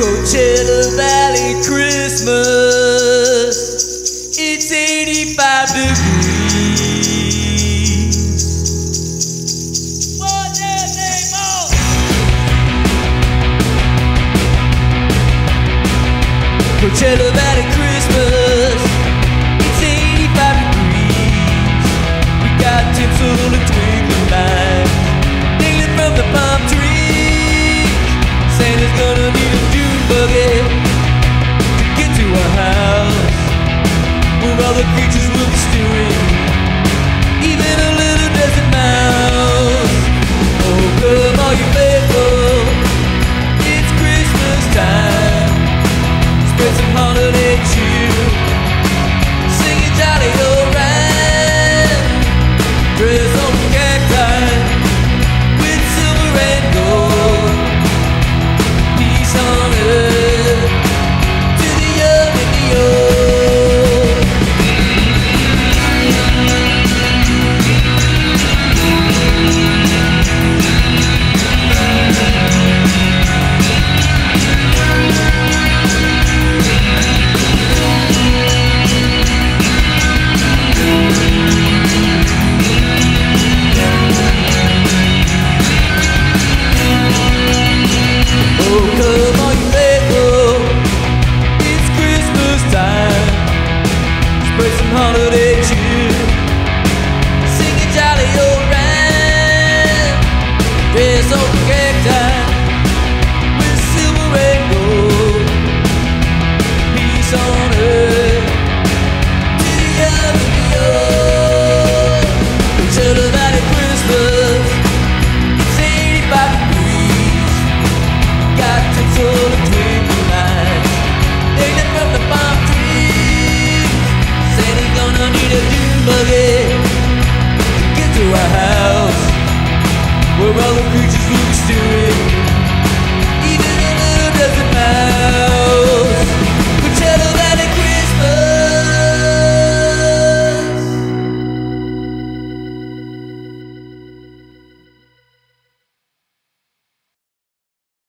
Coachella Valley Christmas. It's 85 degrees. What their? Coachella Valley Christmas. creatures Sing a jolly old rhyme. Character buggy to get to our house. We're all the